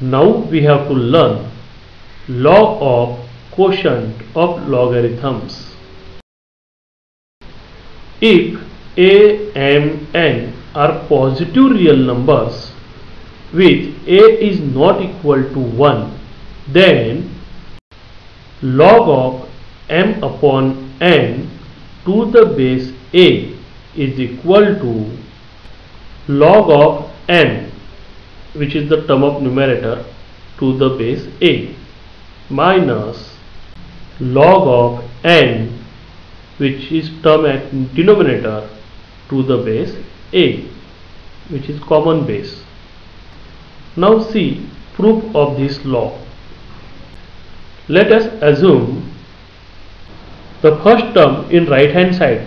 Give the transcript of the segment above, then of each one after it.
Now we have to learn log of quotient of logarithms. If a, m, n are positive real numbers with a is not equal to 1 then log of m upon n to the base a is equal to log of m which is the term of numerator to the base a minus log of m which is term at denominator to the base a which is common base. Now see proof of this law. Let us assume the first term in right hand side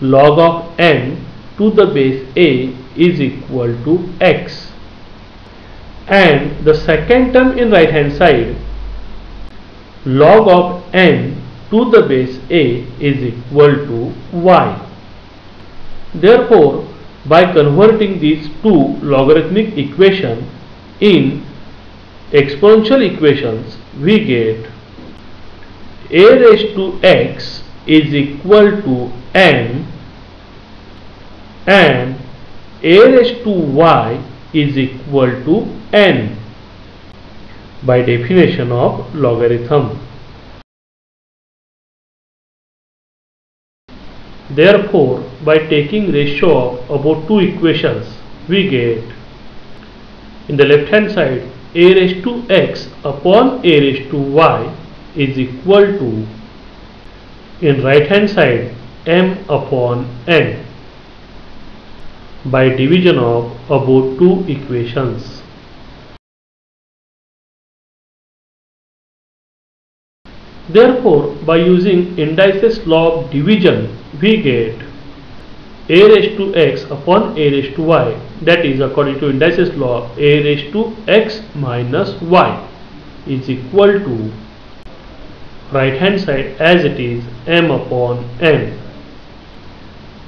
log of n to the base a is equal to x and the second term in right hand side log of n to the base a is equal to y. Therefore, by converting these two logarithmic equations in exponential equations, we get a raised to x is equal to m and a raised to y is equal to n by definition of logarithm. Therefore, by taking ratio of about two equations, we get in the left hand side a raised to x upon a raised to y is equal to in right hand side m upon n by division of about two equations. Therefore, by using indices law of division, we get a raised to x upon a raised to y that is according to indices law a raised to x minus y is equal to right hand side as it is m upon n.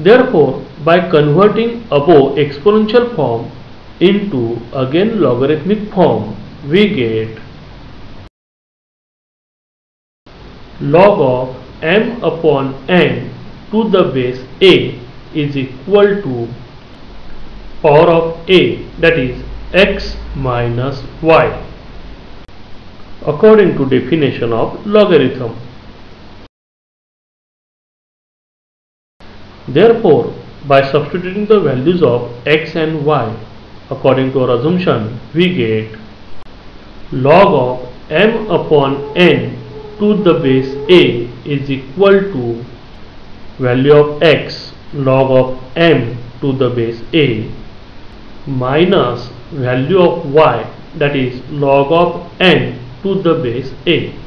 Therefore, by converting above exponential form into again logarithmic form, we get log of m upon n to the base a is equal to power of a that is x minus y according to definition of logarithm. Therefore, by substituting the values of x and y according to our assumption, we get log of m upon n to the base a is equal to value of x log of m to the base a minus value of y that is log of n to the base a